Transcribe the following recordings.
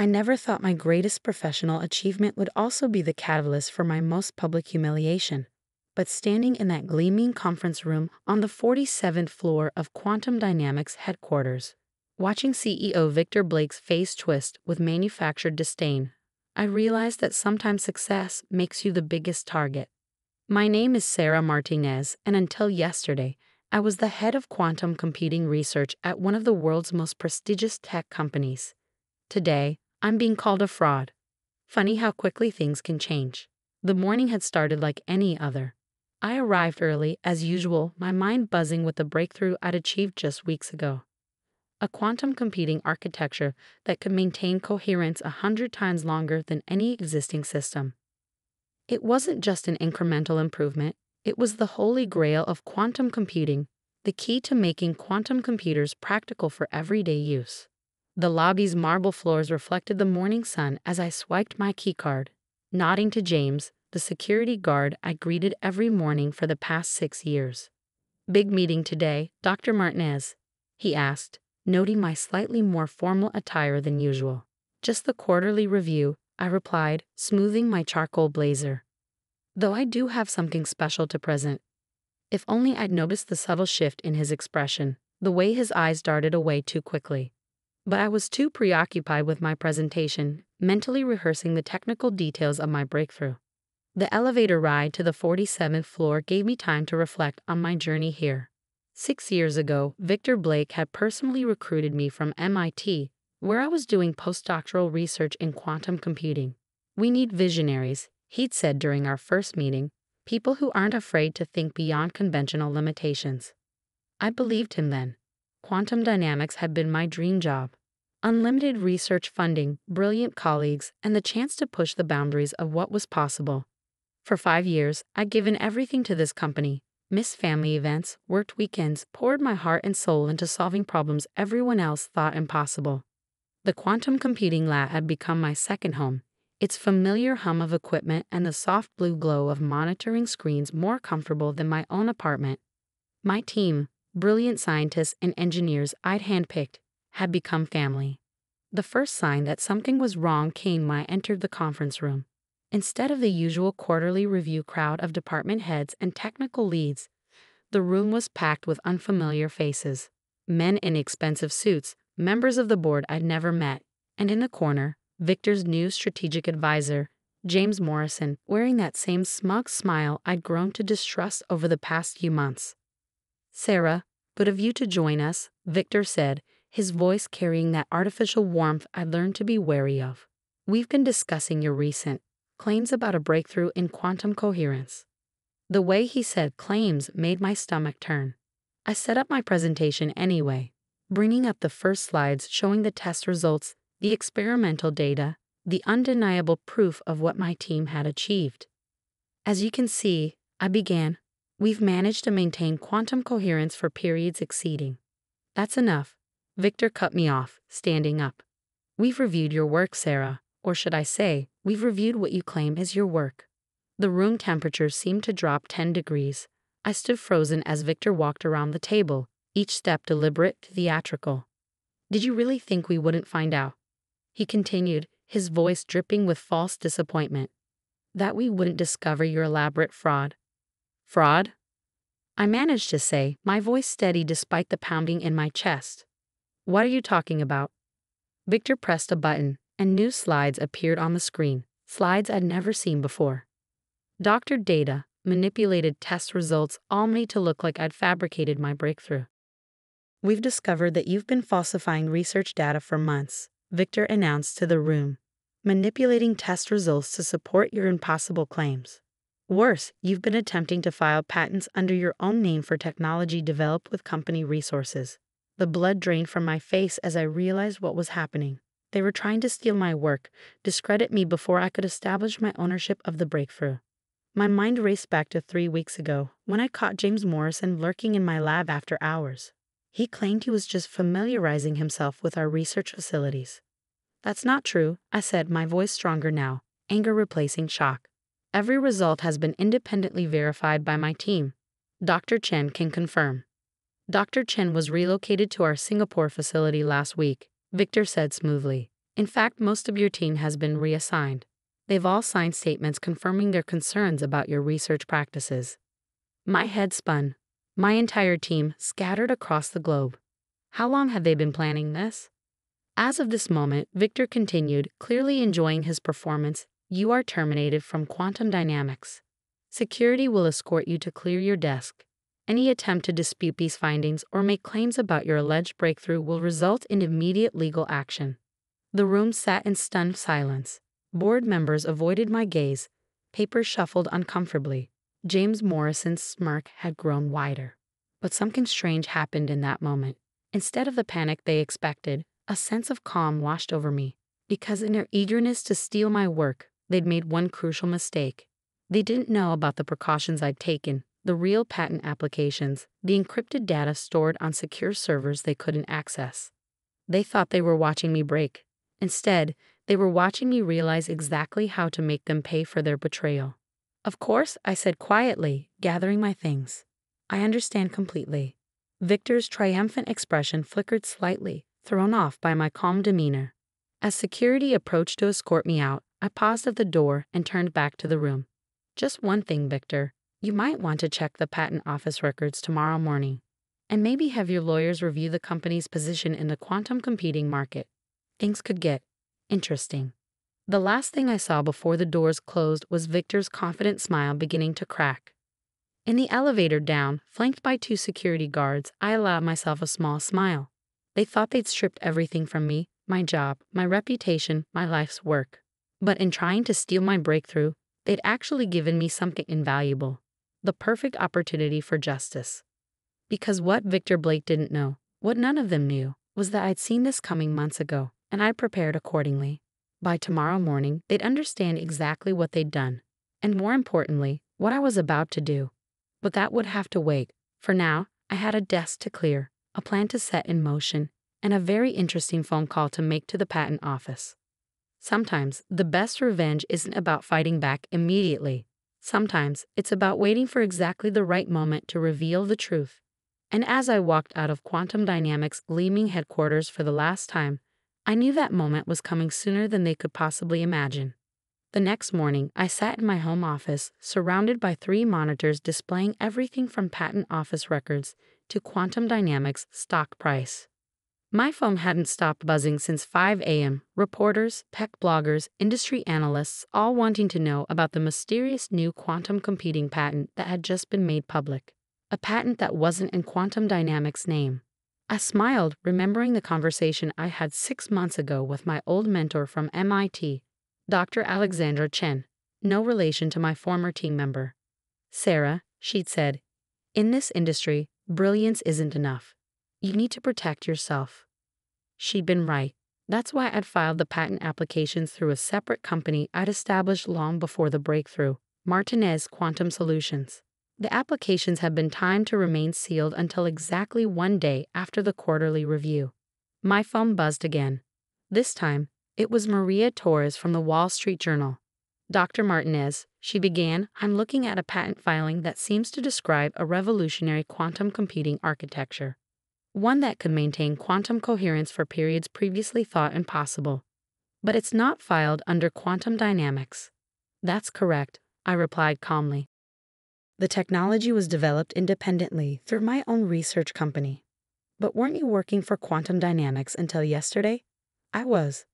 I never thought my greatest professional achievement would also be the catalyst for my most public humiliation. But standing in that gleaming conference room on the 47th floor of Quantum Dynamics headquarters, watching CEO Victor Blake's face twist with manufactured disdain, I realized that sometimes success makes you the biggest target. My name is Sarah Martinez, and until yesterday, I was the head of quantum computing research at one of the world's most prestigious tech companies. Today, I'm being called a fraud. Funny how quickly things can change. The morning had started like any other. I arrived early, as usual, my mind buzzing with the breakthrough I'd achieved just weeks ago. A quantum computing architecture that could maintain coherence a hundred times longer than any existing system. It wasn't just an incremental improvement, it was the holy grail of quantum computing, the key to making quantum computers practical for everyday use. The lobby's marble floors reflected the morning sun as I swiped my keycard, nodding to James, the security guard I greeted every morning for the past six years. Big meeting today, Dr. Martinez, he asked, noting my slightly more formal attire than usual. Just the quarterly review, I replied, smoothing my charcoal blazer. Though I do have something special to present. If only I'd noticed the subtle shift in his expression, the way his eyes darted away too quickly but I was too preoccupied with my presentation, mentally rehearsing the technical details of my breakthrough. The elevator ride to the 47th floor gave me time to reflect on my journey here. Six years ago, Victor Blake had personally recruited me from MIT, where I was doing postdoctoral research in quantum computing. We need visionaries, he'd said during our first meeting, people who aren't afraid to think beyond conventional limitations. I believed him then. Quantum dynamics had been my dream job unlimited research funding, brilliant colleagues, and the chance to push the boundaries of what was possible. For five years, I'd given everything to this company, missed family events, worked weekends, poured my heart and soul into solving problems everyone else thought impossible. The quantum computing lab had become my second home, its familiar hum of equipment and the soft blue glow of monitoring screens more comfortable than my own apartment. My team, brilliant scientists and engineers I'd handpicked, had become family. The first sign that something was wrong came when I entered the conference room. Instead of the usual quarterly review crowd of department heads and technical leads, the room was packed with unfamiliar faces men in expensive suits, members of the board I'd never met, and in the corner, Victor's new strategic advisor, James Morrison, wearing that same smug smile I'd grown to distrust over the past few months. Sarah, good of you to join us, Victor said, his voice carrying that artificial warmth I learned to be wary of. We've been discussing your recent claims about a breakthrough in quantum coherence. The way he said claims made my stomach turn. I set up my presentation anyway, bringing up the first slides showing the test results, the experimental data, the undeniable proof of what my team had achieved. As you can see, I began, we've managed to maintain quantum coherence for periods exceeding. That's enough. Victor cut me off, standing up. We've reviewed your work, Sarah, or should I say, we've reviewed what you claim is your work. The room temperature seemed to drop 10 degrees. I stood frozen as Victor walked around the table, each step deliberate, theatrical. Did you really think we wouldn't find out? He continued, his voice dripping with false disappointment. That we wouldn't discover your elaborate fraud. Fraud? I managed to say, my voice steady despite the pounding in my chest. What are you talking about? Victor pressed a button, and new slides appeared on the screen, slides I'd never seen before. Doctored data, manipulated test results, all made to look like I'd fabricated my breakthrough. We've discovered that you've been falsifying research data for months, Victor announced to the room, manipulating test results to support your impossible claims. Worse, you've been attempting to file patents under your own name for technology developed with company resources. The blood drained from my face as I realized what was happening. They were trying to steal my work, discredit me before I could establish my ownership of the breakthrough. My mind raced back to three weeks ago when I caught James Morrison lurking in my lab after hours. He claimed he was just familiarizing himself with our research facilities. That's not true, I said, my voice stronger now, anger replacing shock. Every result has been independently verified by my team. Dr. Chen can confirm. Dr. Chen was relocated to our Singapore facility last week, Victor said smoothly. In fact, most of your team has been reassigned. They've all signed statements confirming their concerns about your research practices. My head spun. My entire team scattered across the globe. How long have they been planning this? As of this moment, Victor continued, clearly enjoying his performance. You are terminated from Quantum Dynamics. Security will escort you to clear your desk. Any attempt to dispute these findings or make claims about your alleged breakthrough will result in immediate legal action. The room sat in stunned silence. Board members avoided my gaze. Papers shuffled uncomfortably. James Morrison's smirk had grown wider. But something strange happened in that moment. Instead of the panic they expected, a sense of calm washed over me. Because in their eagerness to steal my work, they'd made one crucial mistake. They didn't know about the precautions I'd taken, the real patent applications, the encrypted data stored on secure servers they couldn't access. They thought they were watching me break. Instead, they were watching me realize exactly how to make them pay for their betrayal. Of course, I said quietly, gathering my things. I understand completely. Victor's triumphant expression flickered slightly, thrown off by my calm demeanor. As security approached to escort me out, I paused at the door and turned back to the room. Just one thing, Victor. You might want to check the patent office records tomorrow morning, and maybe have your lawyers review the company's position in the quantum computing market. Things could get interesting. The last thing I saw before the doors closed was Victor's confident smile beginning to crack. In the elevator down, flanked by two security guards, I allowed myself a small smile. They thought they'd stripped everything from me my job, my reputation, my life's work. But in trying to steal my breakthrough, they'd actually given me something invaluable the perfect opportunity for justice. Because what Victor Blake didn't know, what none of them knew, was that I'd seen this coming months ago, and I prepared accordingly. By tomorrow morning, they'd understand exactly what they'd done, and more importantly, what I was about to do. But that would have to wait. For now, I had a desk to clear, a plan to set in motion, and a very interesting phone call to make to the patent office. Sometimes the best revenge isn't about fighting back immediately. Sometimes it's about waiting for exactly the right moment to reveal the truth. And as I walked out of Quantum Dynamics' gleaming headquarters for the last time, I knew that moment was coming sooner than they could possibly imagine. The next morning, I sat in my home office, surrounded by three monitors displaying everything from patent office records to Quantum Dynamics' stock price. My phone hadn't stopped buzzing since 5 a.m. Reporters, tech bloggers, industry analysts all wanting to know about the mysterious new quantum computing patent that had just been made public. A patent that wasn't in Quantum Dynamics' name. I smiled, remembering the conversation I had six months ago with my old mentor from MIT, Dr. Alexandra Chen, no relation to my former team member. Sarah, she'd said, in this industry, brilliance isn't enough. You need to protect yourself. She'd been right. That's why I'd filed the patent applications through a separate company I'd established long before the breakthrough, Martinez Quantum Solutions. The applications had been timed to remain sealed until exactly one day after the quarterly review. My phone buzzed again. This time, it was Maria Torres from the Wall Street Journal. Dr. Martinez, she began, I'm looking at a patent filing that seems to describe a revolutionary quantum computing architecture one that could maintain quantum coherence for periods previously thought impossible. But it's not filed under quantum dynamics. That's correct, I replied calmly. The technology was developed independently through my own research company. But weren't you working for quantum dynamics until yesterday? I was.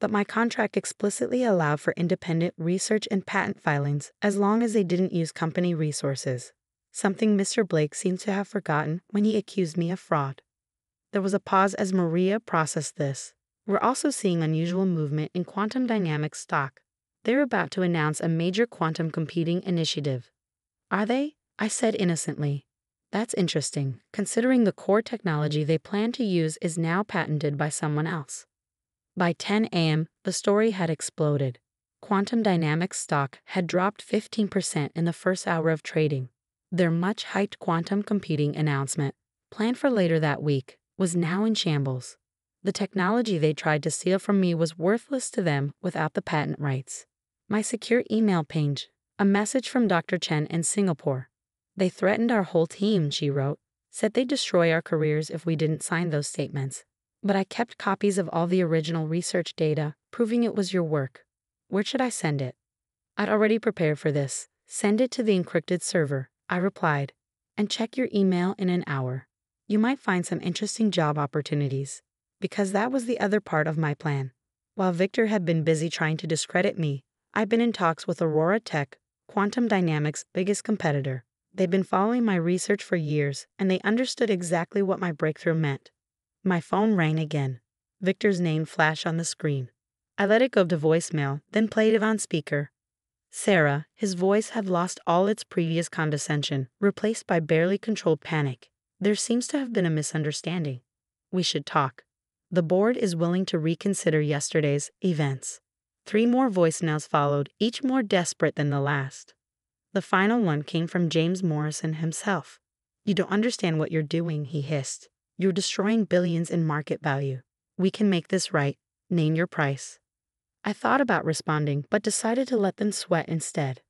But my contract explicitly allowed for independent research and patent filings as long as they didn't use company resources something Mr. Blake seemed to have forgotten when he accused me of fraud. There was a pause as Maria processed this. We're also seeing unusual movement in quantum dynamics stock. They're about to announce a major quantum computing initiative. Are they? I said innocently. That's interesting, considering the core technology they plan to use is now patented by someone else. By 10 a.m., the story had exploded. Quantum Dynamics stock had dropped 15% in the first hour of trading. Their much hyped quantum computing announcement, planned for later that week, was now in shambles. The technology they tried to steal from me was worthless to them without the patent rights. My secure email page, a message from Dr. Chen in Singapore. They threatened our whole team, she wrote, said they'd destroy our careers if we didn't sign those statements. But I kept copies of all the original research data, proving it was your work. Where should I send it? I'd already prepared for this. Send it to the encrypted server, I replied, and check your email in an hour. You might find some interesting job opportunities. Because that was the other part of my plan. While Victor had been busy trying to discredit me, I've been in talks with Aurora Tech, Quantum Dynamics' biggest competitor. They've been following my research for years, and they understood exactly what my breakthrough meant. My phone rang again. Victor's name flashed on the screen. I let it go to voicemail, then played it on speaker. Sarah, his voice had lost all its previous condescension, replaced by barely controlled panic. There seems to have been a misunderstanding. We should talk. The board is willing to reconsider yesterday's events. Three more voice voicemails followed, each more desperate than the last. The final one came from James Morrison himself. You don't understand what you're doing, he hissed. You're destroying billions in market value. We can make this right. Name your price. I thought about responding, but decided to let them sweat instead.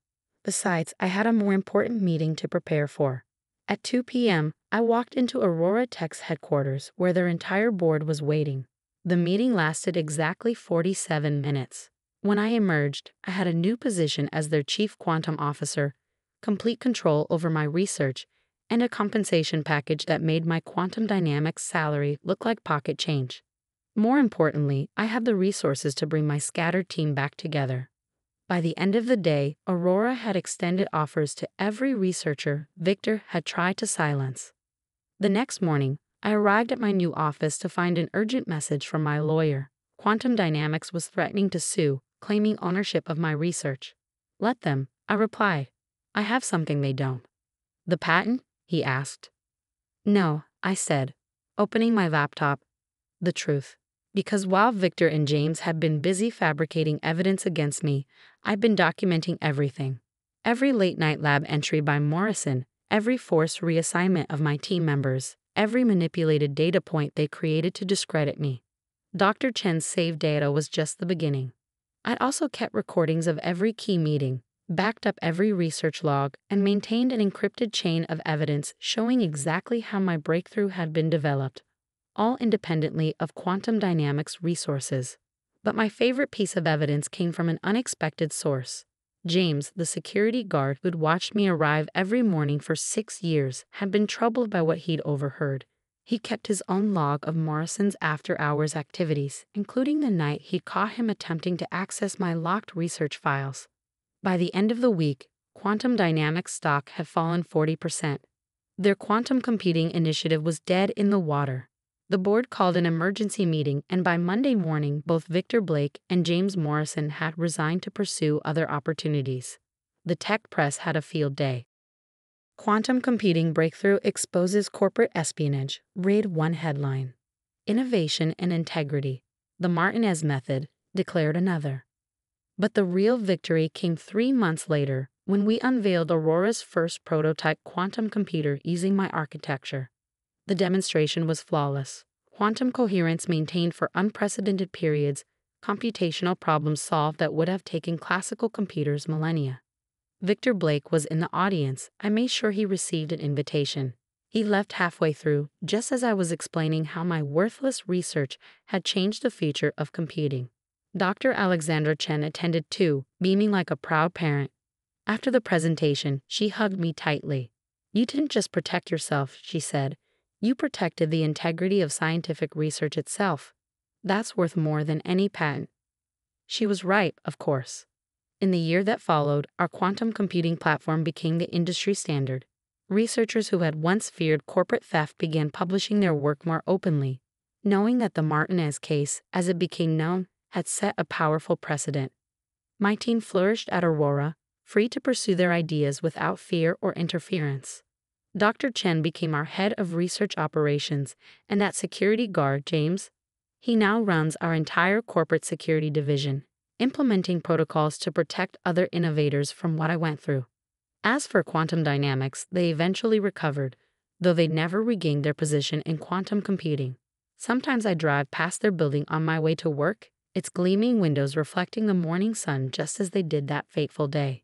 Besides, I had a more important meeting to prepare for. At 2 p.m., I walked into Aurora Tech's headquarters where their entire board was waiting. The meeting lasted exactly 47 minutes. When I emerged, I had a new position as their chief quantum officer, complete control over my research, and a compensation package that made my quantum dynamics salary look like pocket change. More importantly, I had the resources to bring my scattered team back together. By the end of the day, Aurora had extended offers to every researcher Victor had tried to silence. The next morning, I arrived at my new office to find an urgent message from my lawyer. Quantum Dynamics was threatening to sue, claiming ownership of my research. Let them, I replied. I have something they don't. The patent? he asked. No, I said, opening my laptop. The truth. Because while Victor and James had been busy fabricating evidence against me, I've been documenting everything. Every late night lab entry by Morrison, every forced reassignment of my team members, every manipulated data point they created to discredit me. Dr. Chen's saved data was just the beginning. I'd also kept recordings of every key meeting, backed up every research log, and maintained an encrypted chain of evidence showing exactly how my breakthrough had been developed all independently of quantum dynamics resources. But my favorite piece of evidence came from an unexpected source. James, the security guard who'd watched me arrive every morning for six years, had been troubled by what he'd overheard. He kept his own log of Morrison's after hours activities, including the night he'd caught him attempting to access my locked research files. By the end of the week, quantum dynamics stock had fallen 40%. Their quantum computing initiative was dead in the water. The board called an emergency meeting, and by Monday morning, both Victor Blake and James Morrison had resigned to pursue other opportunities. The tech press had a field day. Quantum computing breakthrough exposes corporate espionage, read one headline. Innovation and integrity, the Martinez method, declared another. But the real victory came three months later when we unveiled Aurora's first prototype quantum computer using my architecture. The demonstration was flawless. Quantum coherence maintained for unprecedented periods, computational problems solved that would have taken classical computers millennia. Victor Blake was in the audience. I made sure he received an invitation. He left halfway through, just as I was explaining how my worthless research had changed the future of computing. Dr. Alexandra Chen attended too, beaming like a proud parent. After the presentation, she hugged me tightly. You didn't just protect yourself, she said you protected the integrity of scientific research itself. That's worth more than any patent. She was right, of course. In the year that followed, our quantum computing platform became the industry standard. Researchers who had once feared corporate theft began publishing their work more openly, knowing that the Martinez case, as it became known, had set a powerful precedent. My team flourished at Aurora, free to pursue their ideas without fear or interference. Dr. Chen became our head of research operations, and that security guard, James, he now runs our entire corporate security division, implementing protocols to protect other innovators from what I went through. As for quantum dynamics, they eventually recovered, though they never regained their position in quantum computing. Sometimes I drive past their building on my way to work, its gleaming windows reflecting the morning sun just as they did that fateful day.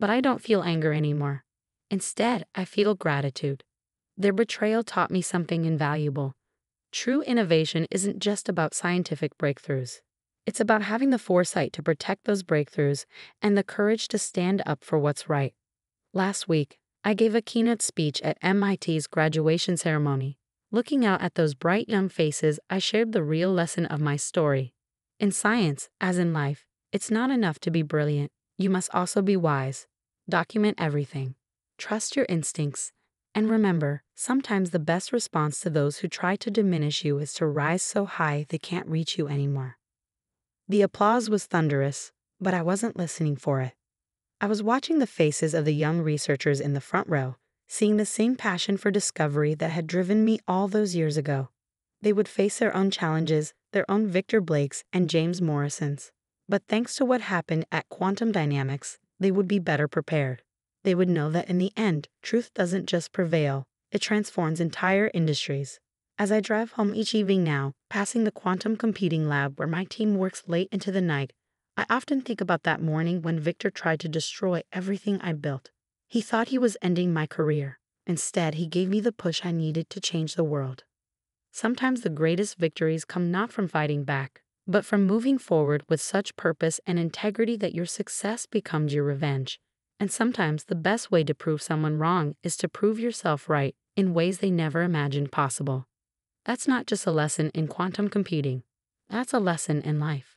But I don't feel anger anymore. Instead, I feel gratitude. Their betrayal taught me something invaluable. True innovation isn't just about scientific breakthroughs. It's about having the foresight to protect those breakthroughs and the courage to stand up for what's right. Last week, I gave a keynote speech at MIT's graduation ceremony. Looking out at those bright young faces, I shared the real lesson of my story. In science, as in life, it's not enough to be brilliant, you must also be wise. Document everything. Trust your instincts. And remember, sometimes the best response to those who try to diminish you is to rise so high they can't reach you anymore. The applause was thunderous, but I wasn't listening for it. I was watching the faces of the young researchers in the front row, seeing the same passion for discovery that had driven me all those years ago. They would face their own challenges, their own Victor Blakes and James Morrisons. But thanks to what happened at Quantum Dynamics, they would be better prepared. They would know that in the end, truth doesn't just prevail, it transforms entire industries. As I drive home each evening now, passing the quantum computing lab where my team works late into the night, I often think about that morning when Victor tried to destroy everything I built. He thought he was ending my career. Instead, he gave me the push I needed to change the world. Sometimes the greatest victories come not from fighting back, but from moving forward with such purpose and integrity that your success becomes your revenge. And sometimes the best way to prove someone wrong is to prove yourself right in ways they never imagined possible. That's not just a lesson in quantum computing, that's a lesson in life.